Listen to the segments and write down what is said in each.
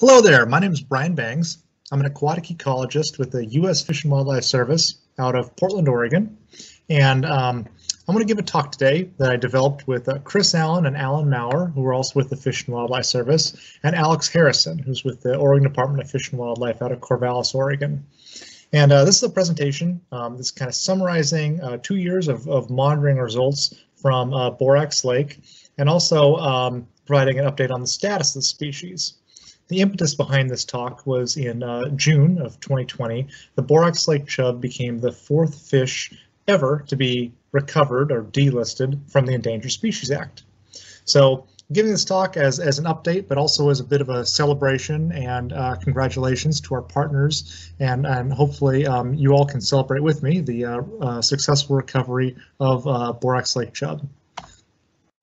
Hello there, my name is Brian Bangs. I'm an aquatic ecologist with the U.S. Fish and Wildlife Service out of Portland, Oregon. And um, I'm going to give a talk today that I developed with uh, Chris Allen and Alan Mauer, who are also with the Fish and Wildlife Service, and Alex Harrison, who's with the Oregon Department of Fish and Wildlife out of Corvallis, Oregon. And uh, this is a presentation um, that's kind of summarizing uh, two years of, of monitoring results from uh, Borax Lake and also um, providing an update on the status of the species. The impetus behind this talk was in uh, June of 2020, the Borax Lake chub became the fourth fish ever to be recovered or delisted from the Endangered Species Act. So giving this talk as, as an update, but also as a bit of a celebration and uh, congratulations to our partners. And, and hopefully um, you all can celebrate with me the uh, uh successful recovery of uh, Borax Lake chub.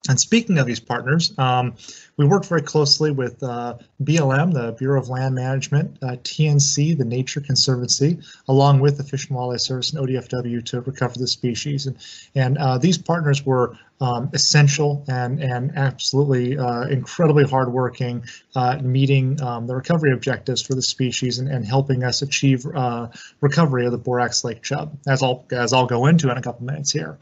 And speaking of these partners, um, we worked very closely with uh, BLM, the Bureau of Land Management, uh, TNC, the Nature Conservancy, along with the Fish and Wildlife Service and ODFW to recover the species. And, and uh, these partners were um, essential and, and absolutely uh, incredibly hardworking, uh, meeting um, the recovery objectives for the species and, and helping us achieve uh, recovery of the Borax Lake chub, as I'll, as I'll go into in a couple minutes here.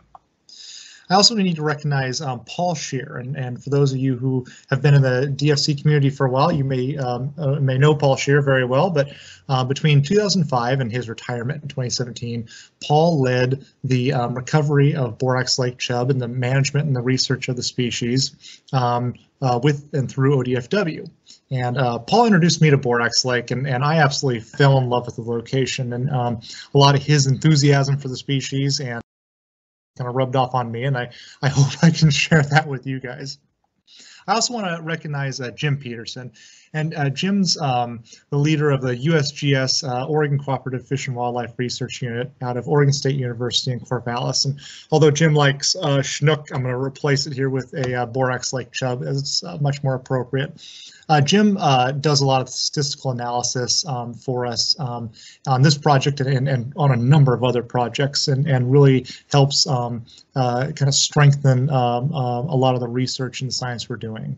I also need to recognize um, Paul Scheerer, and, and for those of you who have been in the DFC community for a while, you may um, uh, may know Paul Scheerer very well, but uh, between 2005 and his retirement in 2017, Paul led the um, recovery of Borax Lake chub and the management and the research of the species um, uh, with and through ODFW. And uh, Paul introduced me to Borax Lake, and, and I absolutely fell in love with the location and um, a lot of his enthusiasm for the species and kind of rubbed off on me, and I, I hope I can share that with you guys. I also want to recognize uh, Jim Peterson. And uh, Jim's um, the leader of the USGS uh, Oregon Cooperative Fish and Wildlife Research Unit out of Oregon State University in Corvallis. And although Jim likes uh, Chinook, I'm going to replace it here with a uh, Borax Lake chub as it's uh, much more appropriate. Uh, Jim does a lot of statistical analysis um, for us um, on this project and, and, on a number of other projects and, and really helps um, kind of strengthen um, a lot of the research and science we're doing.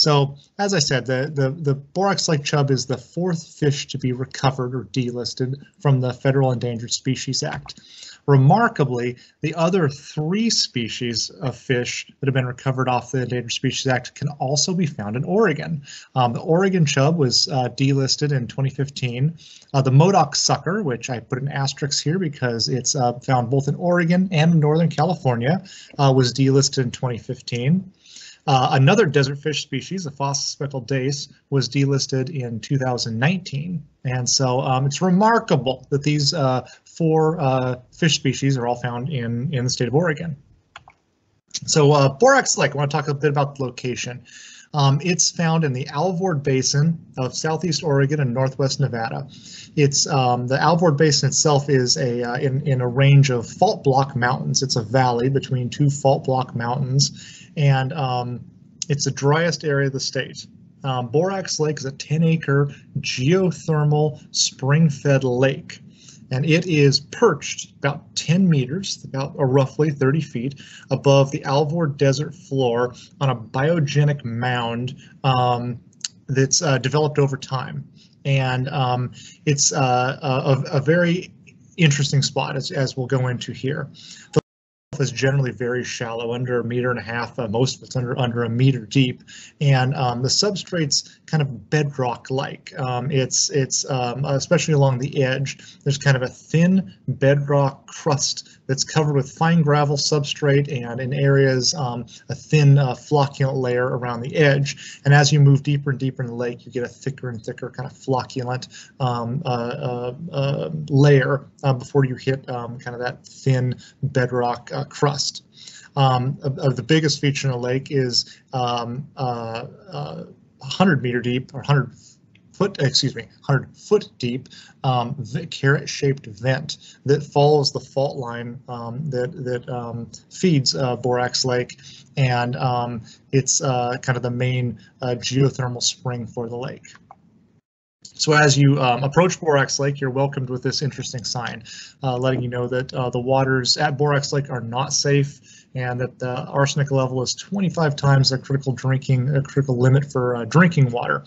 So as I said, the, the, the Borax Lake chub is the fourth fish to be recovered or delisted from the Federal Endangered Species Act. Remarkably, the other three species of fish that have been recovered off the Endangered Species Act can also be found in Oregon. Um, the Oregon chub was uh, delisted in 2015. Uh, the Modoc sucker, which I put an asterisk here because it's uh, found both in Oregon and Northern California, uh, was delisted in 2015. Uh, another desert fish species, the Foskett speckled dace, was delisted in 2019. And so um, it's remarkable that these uh, four uh, fish species are all found in, in the state of Oregon. So uh, Borax Lake, I want to talk a bit about the location. Um, it's found in the Alvord Basin of southeast Oregon and northwest Nevada. It's um, the Alvord Basin itself is a uh, in in a range of fault block mountains. It's a valley between two fault block mountains, and um, it's the driest area of the state. Um, Borax Lake is a 10-acre geothermal spring-fed lake and it is perched about 10 meters, about or roughly 30 feet above the Alvord Desert floor on a biogenic mound um, that's uh, developed over time. And um, it's uh, a, a, very interesting spot as, as we'll go into here. The is generally very shallow, under a meter and a half. Uh, most of it's under under a meter deep, and um, the substrate's kind of bedrock-like. Um, it's it's um, especially along the edge. There's kind of a thin bedrock crust that's covered with fine gravel substrate, and in areas um, a thin uh, flocculent layer around the edge. And as you move deeper and deeper in the lake, you get a thicker and thicker kind of flocculent um, uh, uh, uh, layer uh, before you hit um, kind of that thin bedrock uh, crust. Um, of, the biggest feature in the lake is um, uh, uh, 100 meter deep or 100 foot, excuse me, 100 foot deep um, carrot-shaped vent that follows the fault line um, that that um, feeds uh, Borax Lake, and um, it's uh, kind of the main uh, geothermal spring for the lake. So as you um, approach Borax Lake, you're welcomed with this interesting sign, uh, letting you know that uh, the waters at Borax Lake are not safe and that the arsenic level is 25 times the critical drinking, a critical limit for uh, drinking water.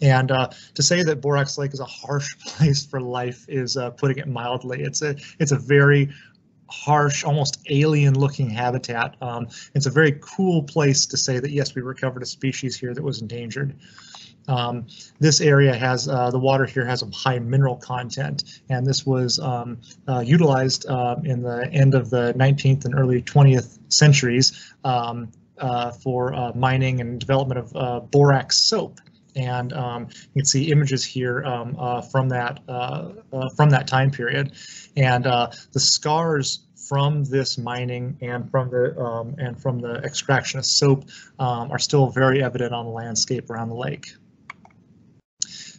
And uh, to say that Borax Lake is a harsh place for life is uh, putting it mildly. It's a it's a very harsh, almost alien-looking habitat. Um, it's a very cool place to say that yes, we recovered a species here that was endangered. Um, this area has uh, the water here has a high mineral content, and this was um, uh, utilized uh, in the end of the 19th and early 20th centuries um, uh, for uh, mining and development of uh, borax soap. And um, you can see images here um, from that from that time period, and the scars from this mining and from the um, and from the extraction of soap are still very evident on the landscape around the lake.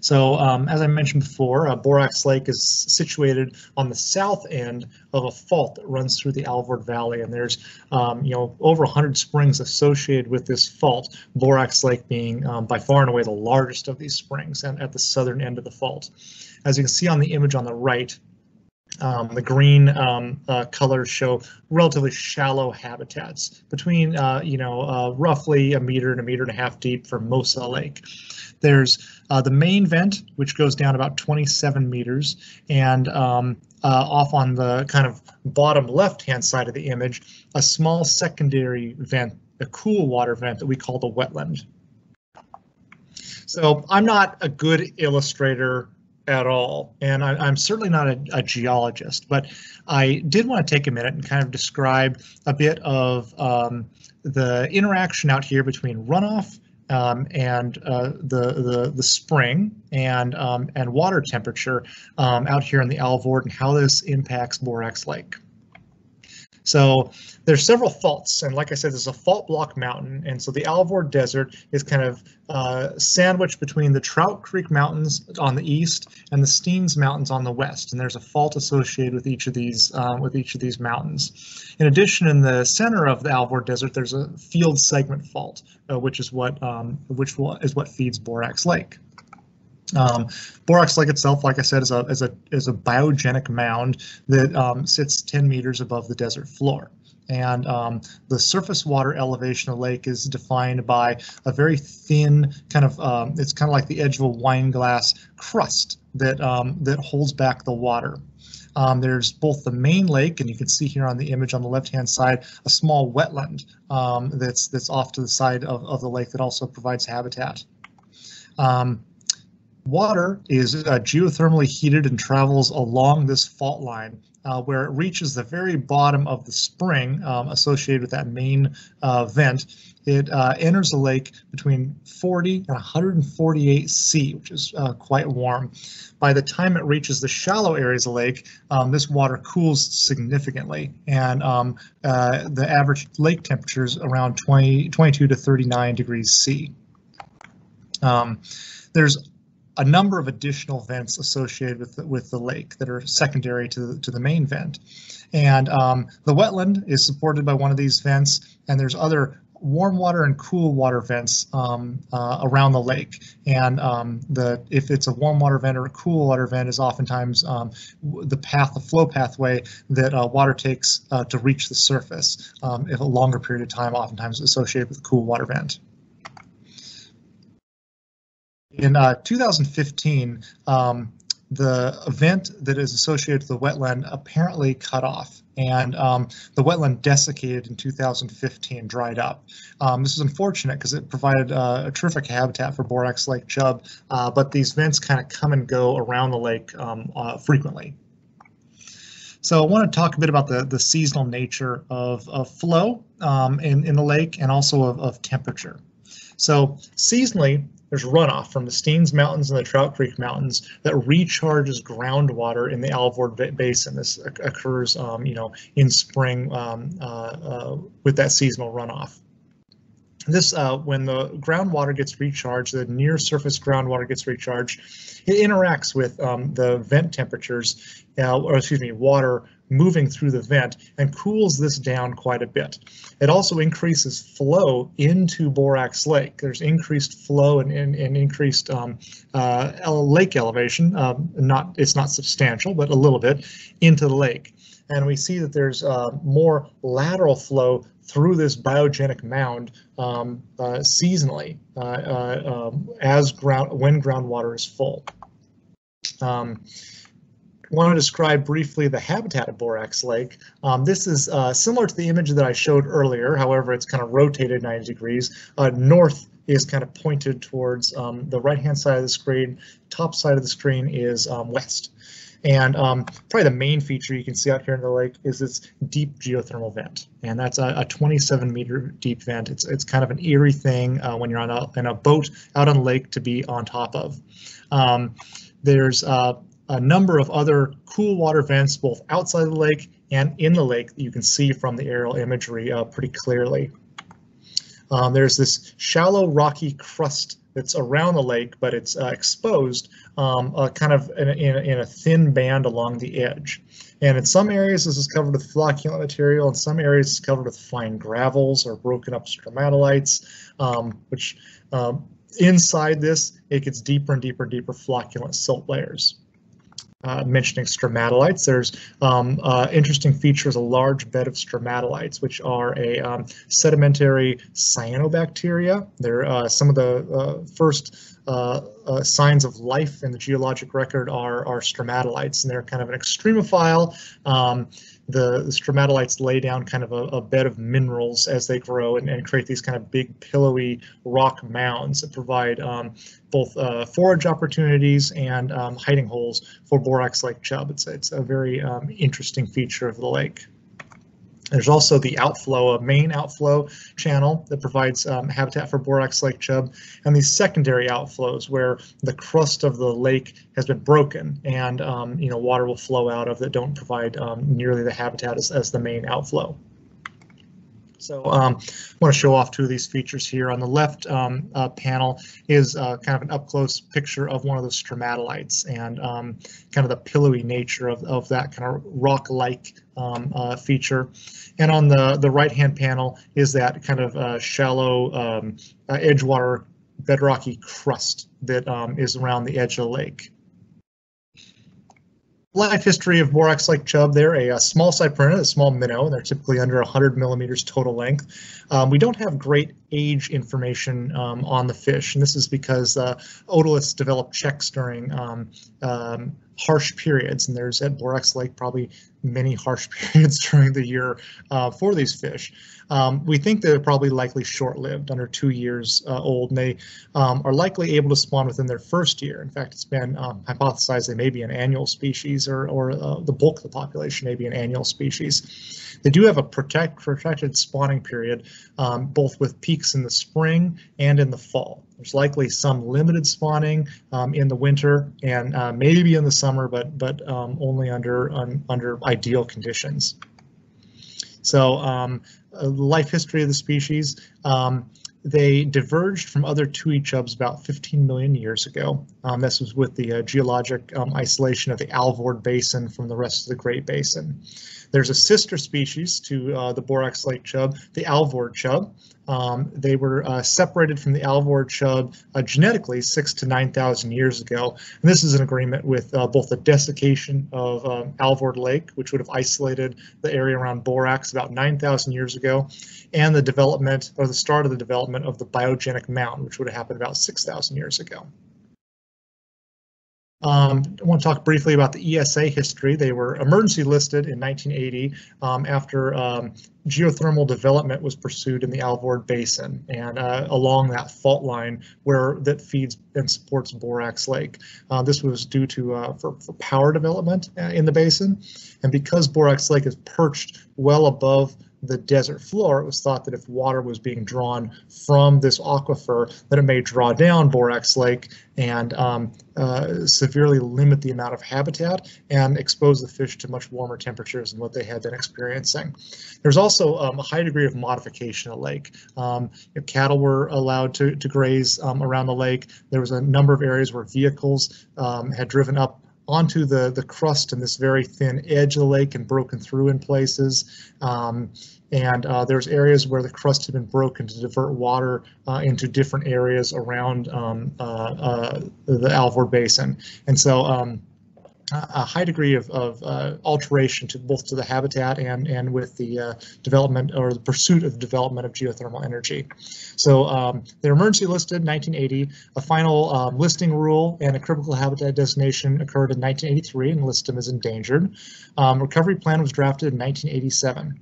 So um, as I mentioned before, uh, Borax Lake is situated on the south end of a fault that runs through the Alvord Valley, and there's um, you know over 100 springs associated with this fault. Borax Lake being um, by far and away the largest of these springs, and at the southern end of the fault. As you can see on the image on the right, um, the green um, uh, colors show relatively shallow habitats between, uh, you know, uh, roughly a meter and a meter and a half deep for the lake. There's uh, the main vent, which goes down about 27 meters, and um, uh, off on the kind of bottom left-hand side of the image, a small secondary vent, a cool water vent that we call the wetland. So I'm not a good illustrator at all, and I, am certainly not a, a, geologist, but I did want to take a minute and kind of describe a bit of um, the interaction out here between runoff um, and uh, the, the the spring and um, and water temperature um, out here in the Alvord and how this impacts Borax Lake. So there's several faults, and like I said, there's a fault block mountain, and so the Alvord Desert is kind of uh, sandwiched between the Trout Creek Mountains on the east and the Steens Mountains on the west, and there's a fault associated with each of these uh, with each of these mountains. In addition, in the center of the Alvord Desert, there's a field segment fault, uh, which is what um, which is what feeds Borax Lake. Um, Borax Lake itself, like I said, is a, is a, is a biogenic mound that um, sits 10 meters above the desert floor. And um, the surface water elevation of the lake is defined by a very thin kind of, um, it's kind of like the edge of a wine glass crust that, um, that holds back the water. Um, there's both the main lake, and you can see here on the image on the left-hand side, a small wetland um, that's that's off to the side of, of the lake that also provides habitat. Um, Water is uh, geothermally heated and travels along this fault line uh, where it reaches the very bottom of the spring um, associated with that main uh, vent. It uh, enters the lake between 40 and 148 C, which is uh, quite warm. By the time it reaches the shallow areas of the lake, um, this water cools significantly, and um, uh, the average lake temperature is around 20, 22 to 39 degrees C. Um, there's a number of additional vents associated with the, with the lake that are secondary to the, to the main vent. And um, the wetland is supported by one of these vents, and there's other warm water and cool water vents um, uh, around the lake. And um, the if it's a warm water vent or a cool water vent is oftentimes um, the path, the flow pathway that uh, water takes uh, to reach the surface. Um, if a longer period of time, oftentimes associated with cool water vent. In uh, 2015, um, the event that is associated with the wetland apparently cut off and um, the wetland desiccated in 2015, dried up. Um, this is unfortunate because it provided uh, a terrific habitat for Borax Lake chub, uh, but these vents kind of come and go around the lake um, uh, frequently. So I want to talk a bit about the, the seasonal nature of, of flow um, in, in the lake and also of, of temperature. So seasonally, there's runoff from the Steens Mountains and the Trout Creek Mountains that recharges groundwater in the Alvord Basin. This occurs, um, you know, in spring um, uh, uh, with that seasonal runoff. This, uh, when the groundwater gets recharged, the near surface groundwater gets recharged, it interacts with um, the vent temperatures, uh, or excuse me, water moving through the vent and cools this down quite a bit. It also increases flow into Borax Lake. There's increased flow and, and, and increased um, uh, lake elevation. Um, not It's not substantial, but a little bit into the lake. And we see that there's uh, more lateral flow through this biogenic mound um, uh, seasonally uh, uh um, as ground when groundwater is full. Want to describe briefly the habitat of Borax Lake. Um, this is uh, similar to the image that I showed earlier, however, it's kind of rotated 90 degrees. Uh, north is kind of pointed towards um, the right-hand side of the screen. Top side of the screen is um, west. And um, probably the main feature you can see out here in the lake is this deep geothermal vent. And that's a, a 27 meter deep vent. It's, it's kind of an eerie thing uh, when you're on a, in a boat out on the lake to be on top of. Um, there's uh, a number of other cool water vents both outside the lake and in the lake that you can see from the aerial imagery uh, pretty clearly. Um, there's this shallow rocky crust that's around the lake, but it's uh, exposed um, uh, kind of in a, in, a, in a, thin band along the edge. And in some areas, this is covered with flocculent material. In some areas, it's covered with fine gravels or broken up stromatolites, um, which um, inside this, it gets deeper and deeper and deeper flocculent silt layers uh, mentioning stromatolites, there's um, uh, interesting features a large bed of stromatolites, which are a um, sedimentary cyanobacteria. They're uh, some of the uh, first uh, uh, signs of life in the geologic record are, are stromatolites, and they're kind of an extremophile. Um, the, the, stromatolites lay down kind of a, a bed of minerals as they grow and, and, create these kind of big pillowy rock mounds that provide um, both uh, forage opportunities and um, hiding holes for borax lake chub. It's, it's a very um, interesting feature of the lake. There's also the outflow, a main outflow channel that provides um, habitat for borax lake chub, and these secondary outflows where the crust of the lake has been broken and um, you know water will flow out of that don't provide um, nearly the habitat as, as the main outflow. So um, I want to show off two of these features here. On the left um, uh, panel is uh, kind of an up-close picture of one of the stromatolites and um, kind of the pillowy nature of, of that kind of rock-like um, uh, feature. And on the, the right-hand panel is that kind of uh, shallow um, uh, edgewater bedrocky crust that um, is around the edge of the lake life history of Borax Lake chub, they're a, a small cyprinid, a small minnow. They're typically under 100 millimeters total length. Um, we don't have great age information um, on the fish, and this is because uh, otoliths develop checks during um, um, harsh periods, and there's at Borax Lake probably many harsh periods during the year uh, for these fish. Um, we think they're probably likely short-lived, under two years uh, old, and they um, are likely able to spawn within their first year. In fact, it's been um, hypothesized they may be an annual species, or, or uh, the bulk of the population may be an annual species. They do have a protect, protected spawning period, um, both with peaks in the spring and in the fall. There's likely some limited spawning um, in the winter and uh, maybe in the summer, but but um, only under un, under ideal conditions. So um, uh, life history of the species. Um, they diverged from other tui chubs about 15 million years ago. Um, this was with the uh, geologic um, isolation of the Alvord Basin from the rest of the Great Basin. There's a sister species to uh, the Borax Lake chub, the Alvord chub. Um, they were uh, separated from the Alvord chub uh, genetically six to 9,000 years ago. And this is an agreement with uh, both the desiccation of um, Alvord Lake, which would have isolated the area around Borax about 9,000 years ago, and the development or the start of the development of the biogenic mound, which would have happened about 6,000 years ago. Um, I want to talk briefly about the ESA history. They were emergency listed in 1980 um, after um, geothermal development was pursued in the Alvord Basin and uh, along that fault line where that feeds and supports Borax Lake. Uh, this was due to uh, for, for power development uh, in the basin, and because Borax Lake is perched well above the desert floor, it was thought that if water was being drawn from this aquifer, that it may draw down Borax Lake and um, uh, severely limit the amount of habitat and expose the fish to much warmer temperatures than what they had been experiencing. There's also um, a high degree of modification of the lake. Um, cattle were allowed to, to graze um, around the lake. There was a number of areas where vehicles um, had driven up onto the, the crust and this very thin edge of the lake and broken through in places. Um, and uh, there's areas where the crust had been broken to divert water uh, into different areas around um, uh, uh the Alvord Basin. And so um, a high degree of, of uh, alteration to both to the habitat and and with the uh, development or the pursuit of development of geothermal energy. So um, they're emergency listed 1980. A final um, listing rule and a critical habitat designation occurred in 1983 and listed them as endangered. Um, recovery plan was drafted in 1987.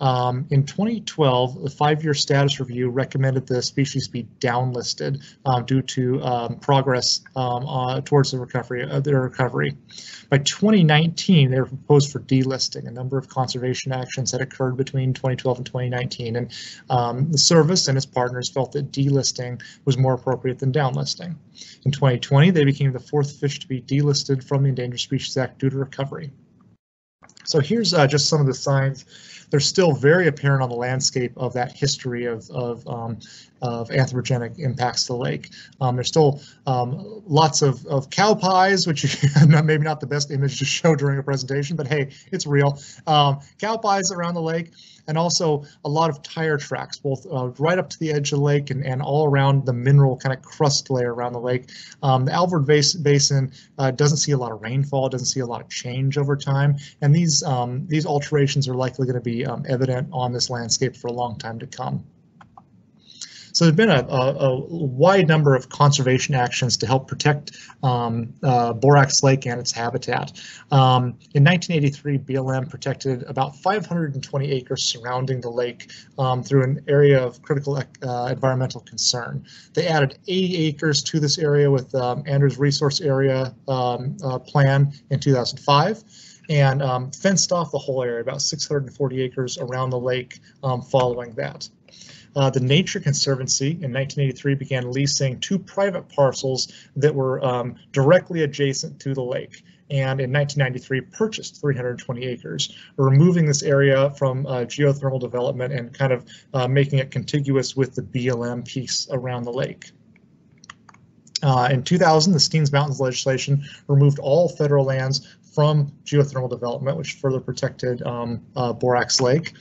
Um, in 2012, the five-year status review recommended the species be downlisted um, due to um, progress um, uh, towards the recovery, uh, their recovery. By 2019, they were proposed for delisting. A number of conservation actions had occurred between 2012 and 2019, and um, the service and its partners felt that delisting was more appropriate than downlisting. In 2020, they became the fourth fish to be delisted from the Endangered Species Act due to recovery. So here's uh, just some of the signs they're still very apparent on the landscape of that history of, of, um, of anthropogenic impacts to the lake. Um, there's still um, lots of, of cow pies, which maybe not the best image to show during a presentation, but hey, it's real. Um, cow pies around the lake and also a lot of tire tracks, both uh, right up to the edge of the lake and, and all around the mineral kind of crust layer around the lake. Um, the Alvord Basin uh, doesn't see a lot of rainfall, doesn't see a lot of change over time, and these um, these alterations are likely going to be um, evident on this landscape for a long time to come. So there's been a, a, a, wide number of conservation actions to help protect um, uh, Borax Lake and its habitat. Um, in 1983, BLM protected about 520 acres surrounding the lake um, through an area of critical uh, environmental concern. They added 80 acres to this area with um, Andrews Resource Area um, uh, Plan in 2005 and um, fenced off the whole area, about 640 acres around the lake um, following that. Uh, the Nature Conservancy in 1983 began leasing two private parcels that were um, directly adjacent to the lake and in 1993 purchased 320 acres, removing this area from uh, geothermal development and kind of uh, making it contiguous with the BLM piece around the lake. Uh, in 2000, the Steens Mountains legislation removed all federal lands from geothermal development, which further protected um, uh, Borax Lake.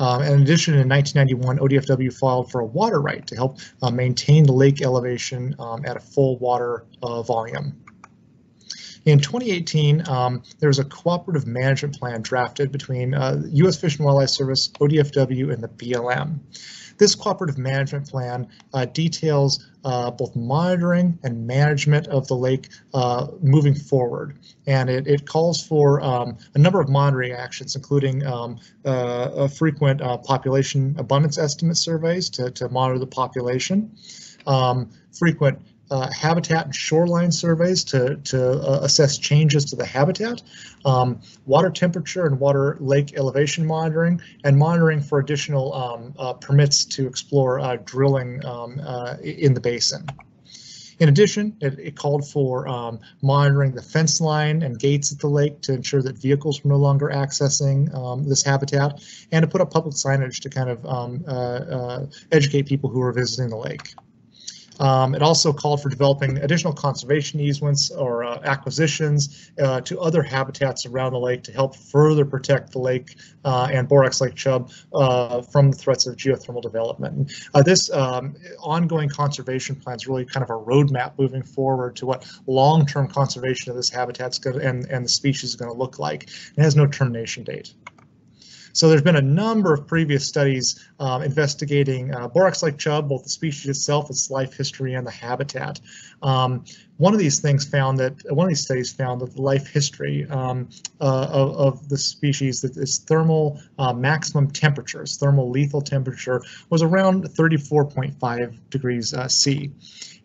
Um, in addition, in 1991, ODFW filed for a water right to help uh, maintain the lake elevation um, at a full water uh, volume. In 2018, um, there was a cooperative management plan drafted between uh, U.S. Fish and Wildlife Service, ODFW, and the BLM. This cooperative management plan uh, details uh, both monitoring and management of the lake uh, moving forward. And it, it calls for um, a number of monitoring actions, including um, uh, frequent uh, population abundance estimate surveys to, to monitor the population, um, frequent uh, habitat and shoreline surveys to, to uh, assess changes to the habitat, um, water temperature and water lake elevation monitoring, and monitoring for additional um, uh, permits to explore uh, drilling um, uh, in the basin. In addition, it, it called for um, monitoring the fence line and gates at the lake to ensure that vehicles were no longer accessing um, this habitat, and to put up public signage to kind of um, uh, uh, educate people who are visiting the lake. Um, it also called for developing additional conservation easements or uh, acquisitions uh, to other habitats around the lake to help further protect the lake uh, and Borax Lake Chub uh, from the threats of geothermal development. Uh, this um, ongoing conservation plan is really kind of a roadmap moving forward to what long-term conservation of this habitat and, and the species is going to look like. It has no termination date. So there's been a number of previous studies um, investigating uh, Borax Lake chub, both the species itself, its life history, and the habitat. Um, one of these things found that one of these studies found that the life history um, uh, of, of, the species, that its thermal uh, maximum temperature, its thermal lethal temperature, was around 34.5 degrees uh, C.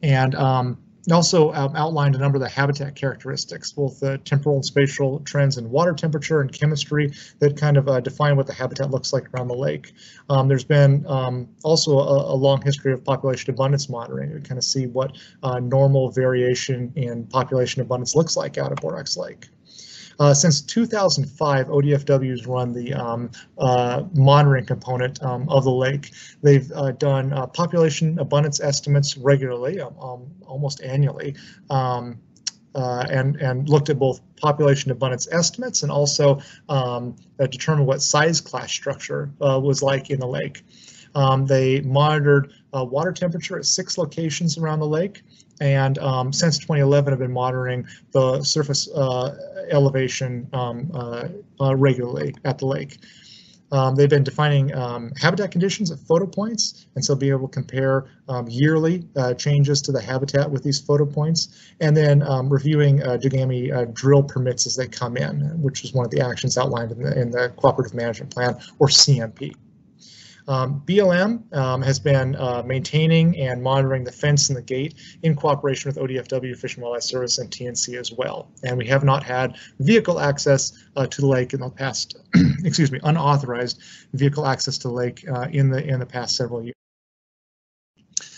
And um, also um, outlined a number of the habitat characteristics, both the temporal and spatial trends in water temperature and chemistry that kind of uh, define what the habitat looks like around the lake. Um, there's been um, also a, a, long history of population abundance monitoring to kind of see what uh, normal variation in population abundance looks like out of Borax Lake. Uh, since 2005, ODFW has run the um, uh, monitoring component um, of the lake. They've uh, done uh, population abundance estimates regularly, um, um almost annually. Um, uh, and and looked at both population abundance estimates and also um, uh, determined what size class structure uh, was like in the lake. Um, they monitored uh, water temperature at six locations around the lake, and um, since 2011 I've been monitoring the surface uh, elevation um, regularly at the lake. Um, they've been defining um, habitat conditions at photo points, and so be able to compare um, yearly uh, changes to the habitat with these photo points, and then um, reviewing uh, uh, drill permits as they come in, which is one of the actions outlined in the, in the Cooperative Management Plan, or CMP. Um, BLM um, has been uh, maintaining and monitoring the fence and the gate in cooperation with ODFW, Fish and Wildlife Service, and TNC as well. And we have not had vehicle access uh, to the lake in the past, excuse me, unauthorized vehicle access to the lake uh, in the in the past several years.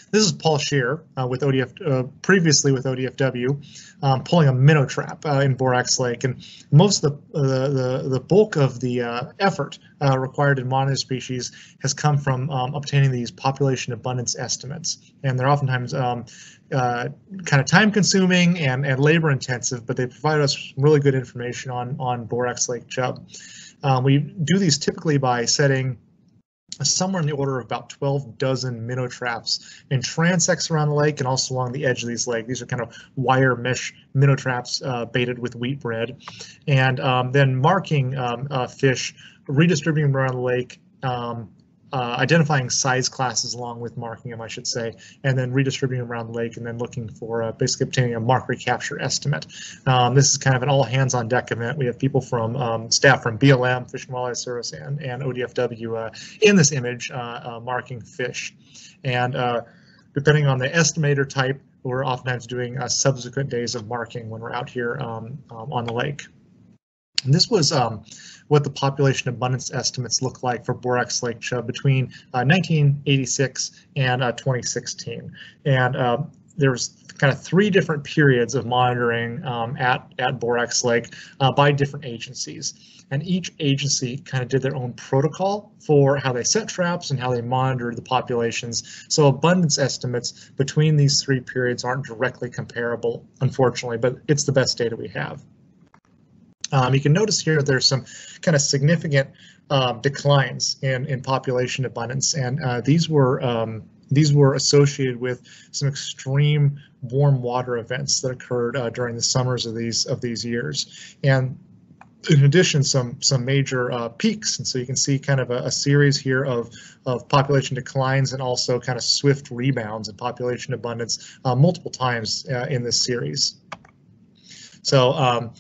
This is Paul Scheerer uh, with ODF, uh, previously with ODFW, um, pulling a minnow trap uh, in Borax Lake. And most of the, the, the bulk of the uh, effort uh, required in monitor species has come from um, obtaining these population abundance estimates. And they're oftentimes um, uh, kind of time consuming and, and labor intensive, but they provide us really good information on, on Borax Lake chub. Um, we do these typically by setting somewhere in the order of about 12 dozen minnow traps in transects around the lake and also along the edge of these lake. These are kind of wire mesh minnow traps uh, baited with wheat bread. And um, then marking um, uh, fish, redistributing them around the lake um, uh, identifying size classes along with marking them, I should say, and then redistributing them around the lake and then looking for uh, basically obtaining a mark recapture estimate. Um, this is kind of an all hands on deck event. We have people from um, staff from BLM, Fish and Wildlife Service, and, and ODFW uh, in this image uh, uh, marking fish. And depending on the estimator type, we're oftentimes doing subsequent days of marking when we're out here um, um on the lake. And this was um, what the population abundance estimates look like for Borax Lake chub between uh, 1986 and uh, 2016. And uh, there was kind of three different periods of monitoring um, at, at Borax Lake uh, by different agencies. And each agency kind of did their own protocol for how they set traps and how they monitored the populations. So abundance estimates between these three periods aren't directly comparable, unfortunately, but it's the best data we have. Um, you can notice here there's some kind of significant um, declines in, in population abundance, and uh, these were um, these were associated with some extreme warm water events that occurred uh, during the summers of these of these years, and in addition, some some major uh, peaks, and so you can see kind of a, a, series here of of population declines and also kind of swift rebounds in population abundance uh, multiple times uh, in this series. So um,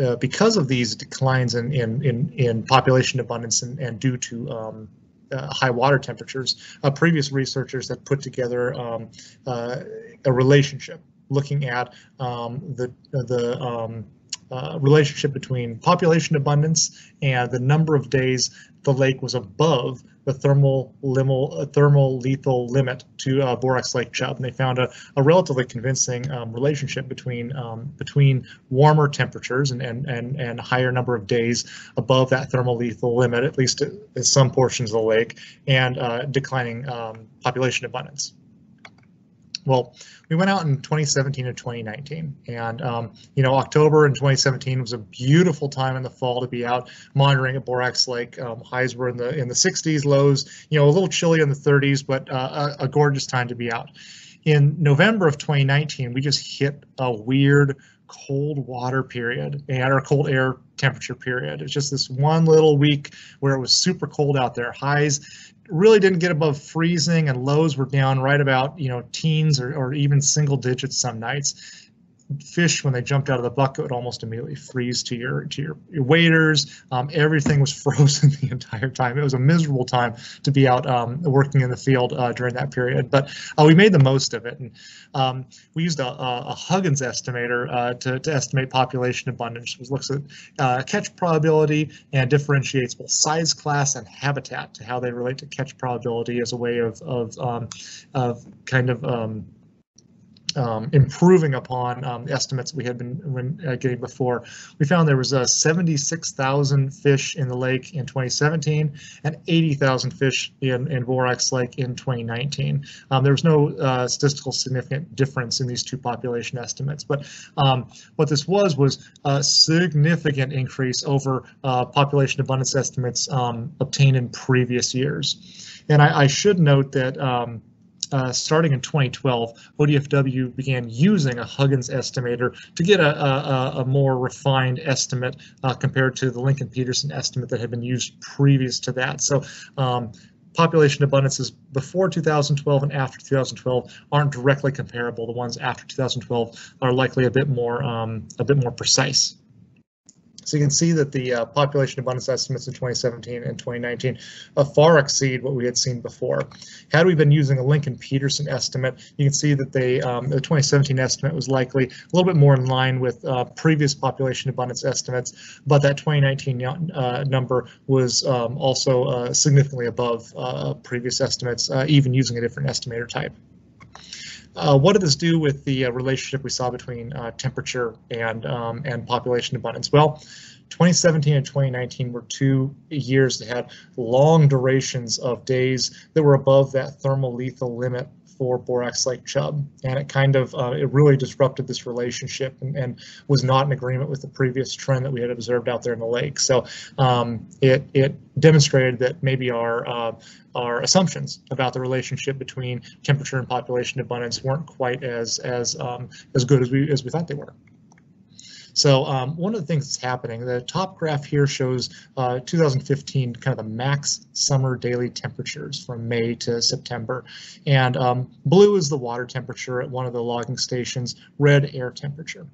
uh, because of these declines in, in, in, in population abundance and, and due to um, uh, high water temperatures, uh, previous researchers have put together um, uh, a relationship looking at um, the, the um, uh, relationship between population abundance and the number of days the lake was above the thermal, limal, uh, thermal lethal limit to uh, Borax Lake chub, and they found a, a relatively convincing um, relationship between um, between warmer temperatures and, and and and higher number of days above that thermal lethal limit, at least in some portions of the lake, and uh, declining um, population abundance. Well, we went out in 2017 and 2019, and um, you know October in 2017 was a beautiful time in the fall to be out monitoring at Borax Lake. Um, highs were in the in the 60s, lows you know a little chilly in the 30s, but uh, a, a gorgeous time to be out. In November of 2019, we just hit a weird cold water period and our cold air temperature period. It's just this one little week where it was super cold out there. Highs really didn't get above freezing and lows were down right about, you know, teens or, or even single digits some nights fish when they jumped out of the bucket would almost immediately freeze to your to your, your waders. Um, everything was frozen the entire time. It was a miserable time to be out um, working in the field uh, during that period, but uh, we made the most of it. And um, we used a, a, Huggins estimator uh, to, to estimate population abundance, which looks at uh, catch probability and differentiates both size class and habitat to how they relate to catch probability as a way of of, um, of kind of um, improving upon um, estimates we had been uh, getting before. We found there was uh, 76,000 fish in the lake in 2017 and 80,000 fish in, in Borax Lake in 2019. Um, there was no uh, statistical significant difference in these two population estimates, but um, what this was was a significant increase over uh, population abundance estimates um, obtained in previous years. And I, I should note that um, uh, starting in 2012, ODFW began using a Huggins estimator to get a, a, a more refined estimate uh, compared to the Lincoln Petersen estimate that had been used previous to that. So um, population abundances before 2012 and after 2012 aren't directly comparable. The ones after 2012 are likely a bit more um, a bit more precise. So you can see that the uh, population abundance estimates in 2017 and 2019 uh, far exceed what we had seen before. Had we been using a Lincoln Petersen estimate, you can see that they, um, the 2017 estimate was likely a little bit more in line with uh, previous population abundance estimates, but that 2019 uh, number was um, also uh, significantly above uh, previous estimates, even using a different estimator type. Uh, what did this do with the uh, relationship we saw between uh, temperature and um, and population abundance? Well, 2017 and 2019 were two years that had long durations of days that were above that thermal lethal limit for borax lake chub and it kind of uh, it really disrupted this relationship and, and, was not in agreement with the previous trend that we had observed out there in the lake so um, it it demonstrated that maybe our uh, our assumptions about the relationship between temperature and population abundance weren't quite as as um, as good as we as we thought they were. So um, one of the things that's happening, the top graph here shows uh, 2015 kind of the max summer daily temperatures from May to September. And um, blue is the water temperature at one of the logging stations, red air temperature.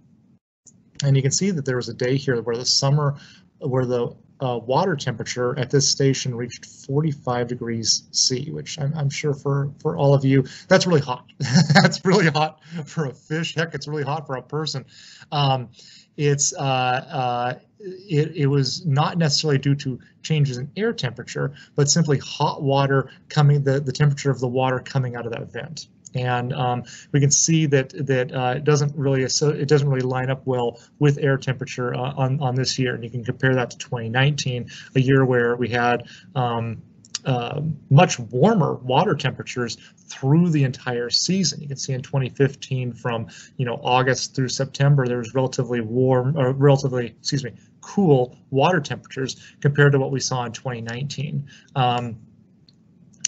And you can see that there was a day here where the summer, where the uh, water temperature at this station reached 45 degrees C, which I'm, I'm, sure for, for all of you, that's really hot. that's really hot for a fish. Heck, it's really hot for a person. Um, it's uh, uh, it, it was not necessarily due to changes in air temperature, but simply hot water coming, the, the temperature of the water coming out of that vent. And um, we can see that that uh, it doesn't really so it doesn't really line up well with air temperature uh, on on this year, and you can compare that to 2019, a year where we had um, uh, much warmer water temperatures through the entire season. You can see in 2015 from you know August through September there was relatively warm, or relatively excuse me, cool water temperatures compared to what we saw in 2019. Um,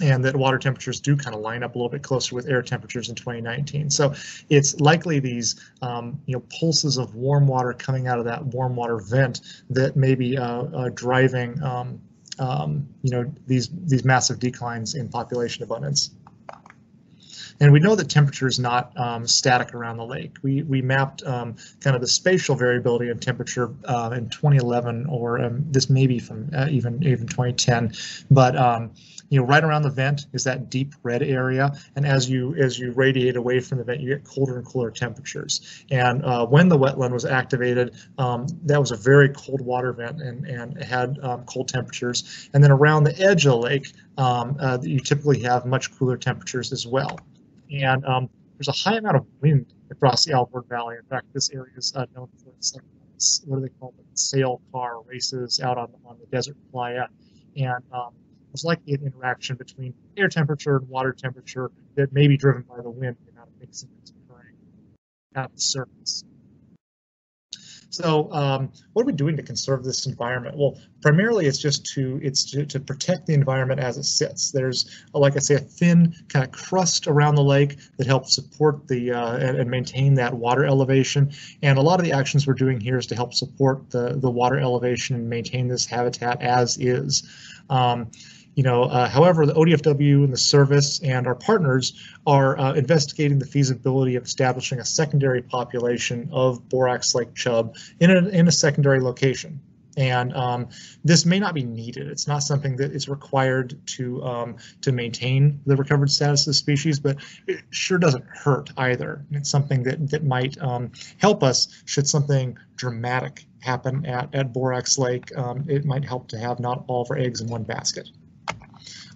and that water temperatures do kind of line up a little bit closer with air temperatures in 2019. So it's likely these um, you know pulses of warm water coming out of that warm water vent that may be uh, uh, driving um, um, you know these these massive declines in population abundance. And we know that temperature is not um, static around the lake. We, we mapped um, kind of the spatial variability in temperature uh, in 2011, or um, this may be from uh, even, even 2010, but um, you know, right around the vent is that deep red area, and as you as you radiate away from the vent, you get colder and cooler temperatures. And uh, when the wetland was activated, um, that was a very cold water vent and and had um, cold temperatures. And then around the edge of the lake, um, uh, you typically have much cooler temperatures as well. And um, there's a high amount of wind across the Alvord Valley. In fact, this area is uh, known for its what do they call it? Sail car races out on on the desert playa, and um, there's likely an interaction between air temperature and water temperature that may be driven by the wind and not mixing that's occurring at the surface. So um, what are we doing to conserve this environment? Well, primarily it's just to it's to, to protect the environment as it sits. There's, like I say, a thin kind of crust around the lake that helps support the uh, and, and, maintain that water elevation. And a lot of the actions we're doing here is to help support the, the water elevation and maintain this habitat as is. Um, you know, uh, however, the ODFW and the service and our partners are uh, investigating the feasibility of establishing a secondary population of borax lake chub in a, in a secondary location. And um, this may not be needed. It's not something that is required to um, to maintain the recovered status of the species, but it sure doesn't hurt either. It's something that that might um, help us should something dramatic happen at, at Borax Lake. Um, it might help to have not all of our eggs in one basket.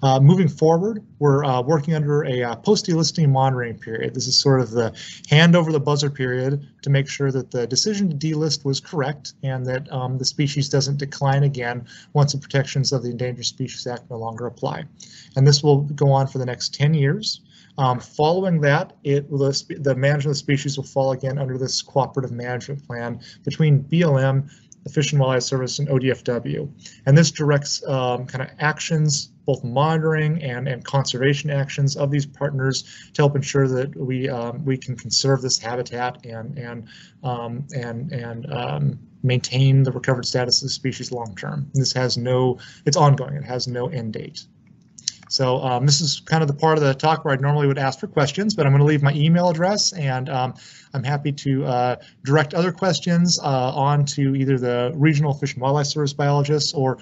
Uh, moving forward, we're uh, working under a uh, post-delisting monitoring period. This is sort of the hand over the buzzer period to make sure that the decision to delist was correct and that um, the species doesn't decline again once the protections of the Endangered Species Act no longer apply. And this will go on for the next 10 years. Um, following that, it the, the management of the species will fall again under this cooperative management plan between BLM, the Fish and Wildlife Service, and ODFW. And this directs um, kind of actions, both monitoring and, and conservation actions of these partners to help ensure that we um, we can conserve this habitat and and um, and and um, maintain the recovered status of the species long term. This has no, it's ongoing. It has no end date. So um, this is kind of the part of the talk where I normally would ask for questions, but I'm going to leave my email address and um, I'm happy to uh, direct other questions uh, on to either the Regional Fish and Wildlife Service biologists or